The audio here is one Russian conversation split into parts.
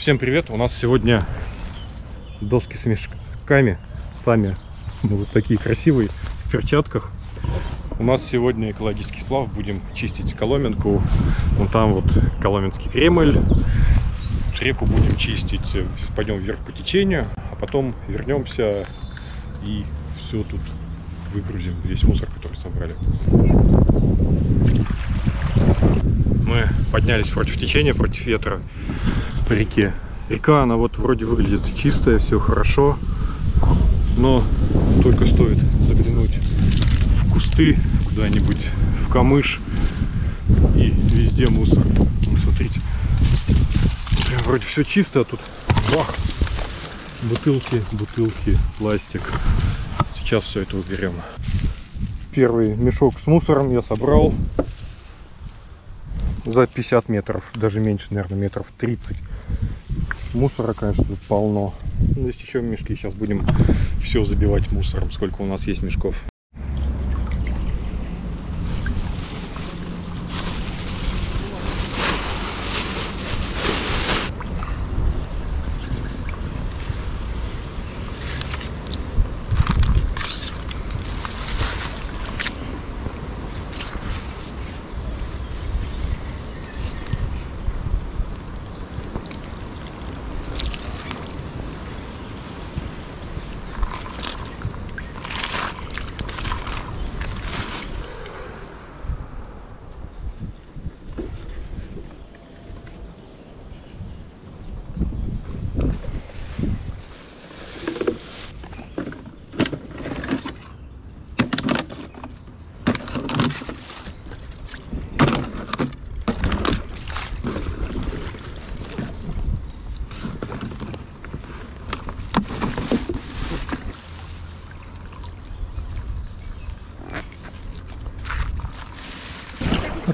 Всем привет! У нас сегодня доски с мешками. Сами мы вот такие красивые, в перчатках. У нас сегодня экологический сплав. Будем чистить Коломенку. Вон там вот Коломенский Кремль. Реку будем чистить. Пойдем вверх по течению. А потом вернемся и все тут выгрузим. Весь мусор, который собрали. Мы поднялись против течения, против ветра по реке. Река, она вот вроде выглядит чистая, все хорошо, но только стоит заглянуть в кусты куда-нибудь, в камыш, и везде мусор. Ну, смотрите, прям вроде все чисто, а тут бах, бутылки, бутылки, пластик. Сейчас все это уберем. Первый мешок с мусором я собрал за 50 метров, даже меньше, наверное, метров 30. Мусора, конечно, тут полно. Ну, есть еще мешки, сейчас будем все забивать мусором, сколько у нас есть мешков.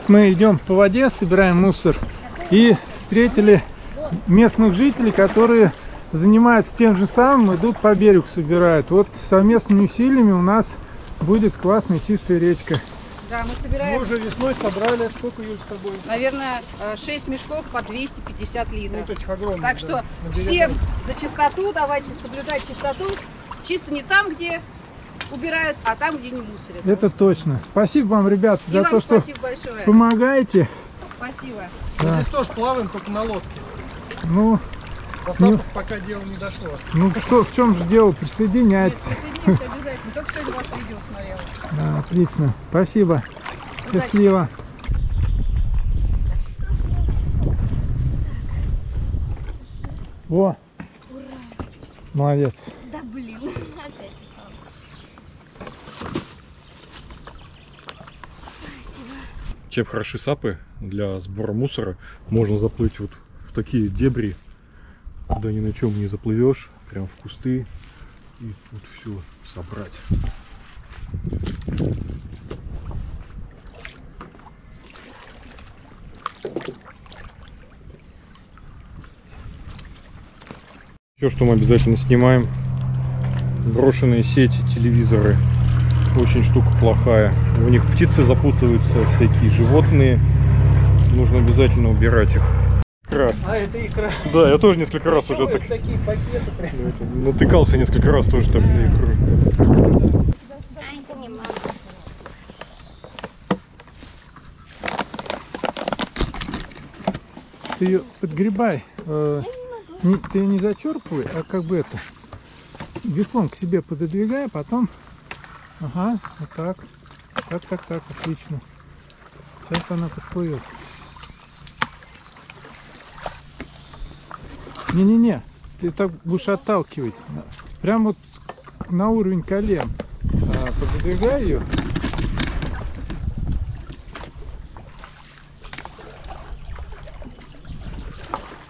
Мы идем по воде, собираем мусор и встретили местных жителей, которые занимаются тем же самым, идут по берегу собирают. Вот совместными усилиями у нас будет классная чистая речка. Да, мы собираем, Мы уже весной собрали, сколько, Юль, с тобой? наверное, 6 мешков по 250 литров. Вот этих огромных. Так да, что на всем за чистоту, давайте соблюдать чистоту. Чисто не там, где убирают, а там, где не мусорят. Это точно. Спасибо вам, ребят, И за вам то, что спасибо большое. помогаете. Спасибо. Да. Здесь тоже плаваем, только на лодке. Ну, сапов пока дело не дошло. ну что, в чем же дело? Нет, Присоединяйтесь. присоединимся обязательно. Только сегодня ваше видео смотрела. Да, отлично. Спасибо. Счастливо. Во. Молодец. Да блин, опять. Спасибо. Чем хороши сапы для сбора мусора, можно заплыть вот в такие дебри, куда ни на чем не заплывешь, прям в кусты, и тут все собрать. Все, что мы обязательно снимаем, брошенные сети, телевизоры, очень штука плохая. У них птицы запутываются, всякие животные. Нужно обязательно убирать их. Икра. А, это икра. Да, я тоже несколько раз уже так такие пакеты прям. натыкался несколько раз тоже так на икру. Ты ее подгребай. э, не- ты ее не зачерпывай, а как бы это. Веслом к себе пододвигай, а потом. Ага, вот так. Так, так, так, отлично. Сейчас она подплывет. Не-не-не, ты так будешь отталкивать. Прям вот на уровень колен. А, пододвигай ее.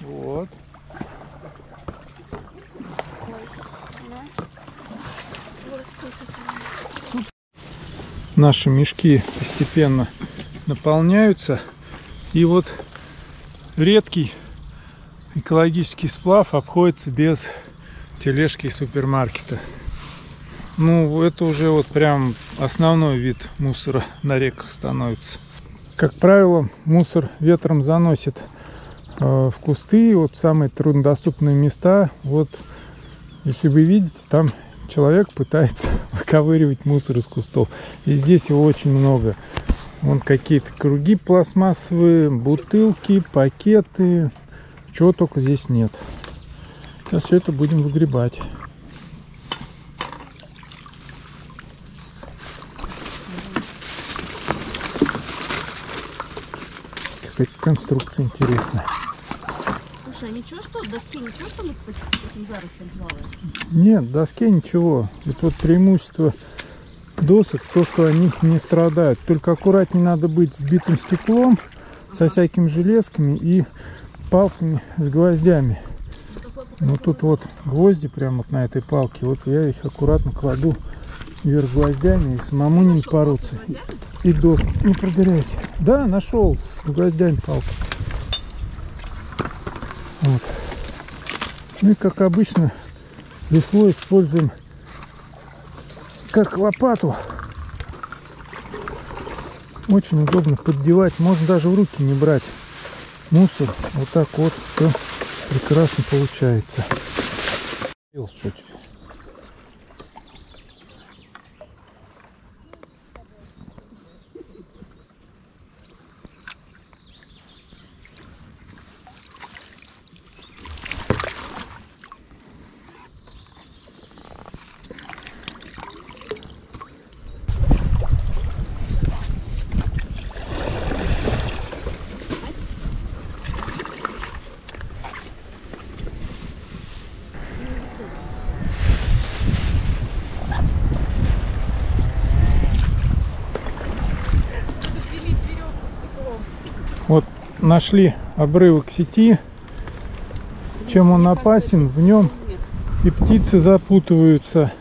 Вот. Наши мешки постепенно наполняются. И вот редкий экологический сплав обходится без тележки супермаркета. Ну, это уже вот прям основной вид мусора на реках становится. Как правило, мусор ветром заносит э, в кусты, вот самые труднодоступные места. Вот, если вы видите, там человек пытается выковыривать мусор из кустов. И здесь его очень много. Вон какие-то круги пластмассовые, бутылки, пакеты. Чего только здесь нет. Сейчас все это будем выгребать. Какая конструкция интересная. Слушай, а ничего, что доски, ничего, что мы по таким зарослям плаваем? Нет, доске ничего. Это вот преимущество досок, то, что они не страдают. Только аккуратнее надо быть с битым стеклом, со всякими железками и палками с гвоздями. Ну тут вот гвозди прямо вот на этой палке. Вот я их аккуратно кладу вверх гвоздями и самому не порутся. И, и доску не продырять. Да, нашел с гвоздями палку. И как обычно весло используем как лопату. Очень удобно поддевать. Можно даже в руки не брать мусор. Вот так вот все прекрасно получается. Что тебе? Вот нашли обрывок сети. Чем он опасен? В нем и птицы запутываются.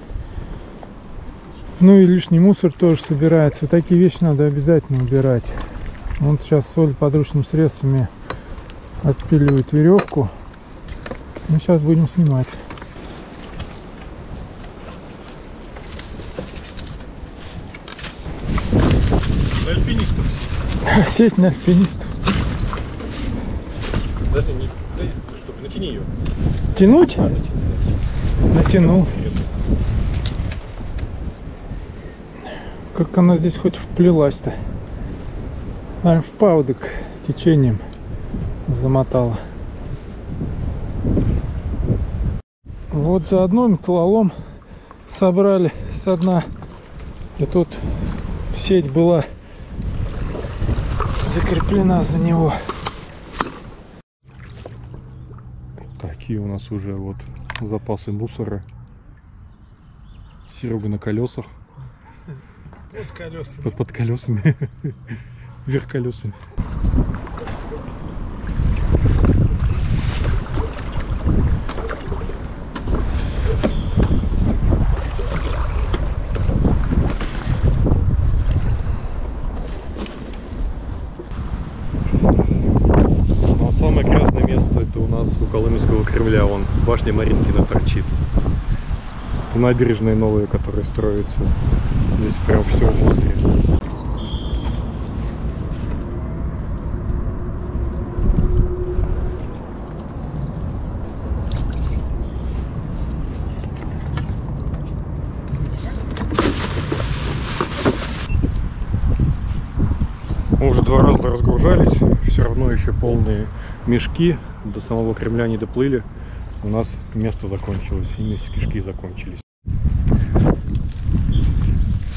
Ну и лишний мусор тоже собирается. Вот такие вещи надо обязательно убирать. Вот сейчас соль подручными средствами отпиливает веревку. Мы сейчас будем снимать. Для альпинистов. Сеть на альпинистов. Даже не... Дай, ты что, натяни ее. Тянуть? А, натяни. Натянул. Как она здесь хоть вплелась-то? Наверное, в паудок течением замотала. Вот заодно металлолом собрали со дна. И тут сеть была закреплена за него. Такие у нас уже вот запасы мусора. Серега на колесах. Вот колеса. Под, под колесами. Вверх колесами. Ну, а самое грязное место это у нас у Колыменского Кремля. Вон башня Маринкина торчит. Это набережные новые, которые строятся. Здесь прям все в уже два раза разгружались, все равно еще полные мешки до самого Кремля не доплыли. У нас место закончилось, и мешки закончились.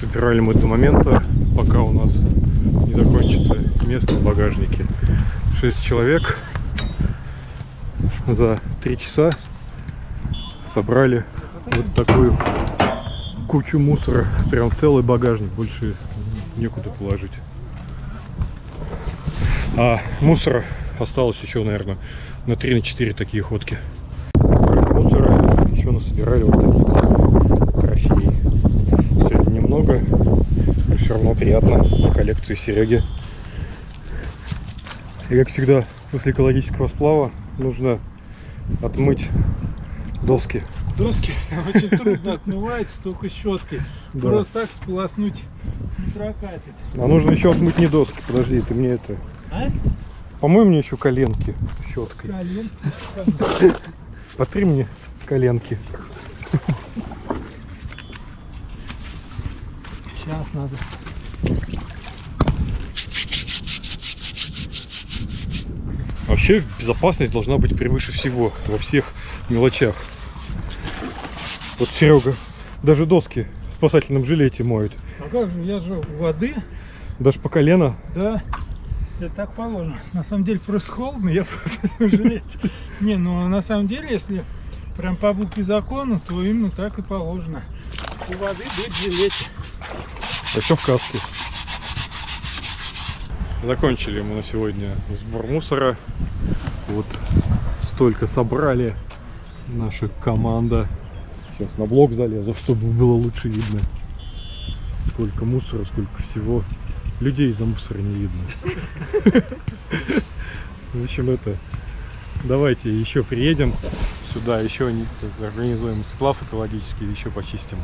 Собирали мы до момента, пока у нас не закончится место в багажнике. 6 человек за 3 часа собрали вот такую кучу мусора. Прям целый багажник, больше некуда положить. А мусора осталось еще, наверное, на 3-4 такие ходки. Насобирали вот таких классных карасей. Это немного, но все равно приятно в коллекции Сереги. И как всегда, после экологического сплава нужно отмыть доски. Доски очень трудно отмывать, только щеткой. Да. Просто так сполоснуть не прокатит. А нужно еще отмыть не доски. Подожди, ты мне это... А? Помой мне еще коленки щеткой. Колен. Потри мне коленки. Сейчас надо. Вообще безопасность должна быть превыше всего во всех мелочах. Вот Серега даже доски в спасательном жилете моет. А как же, я же у воды, Даже по колено. да, это так положено. На самом деле просто холодно, я просто жалеть. Не, ну на самом деле, если прям по букве закона, то именно так и положено. У воды в жилете. А еще в каске. Закончили мы на сегодня сбор мусора. Вот столько собрали. Наша команда. Сейчас на блок залезу, чтобы было лучше видно. Сколько мусора, сколько всего. Людей за мусор не видно. В общем, это... Давайте еще приедем сюда, еще не- организуем сплав экологический, еще почистим.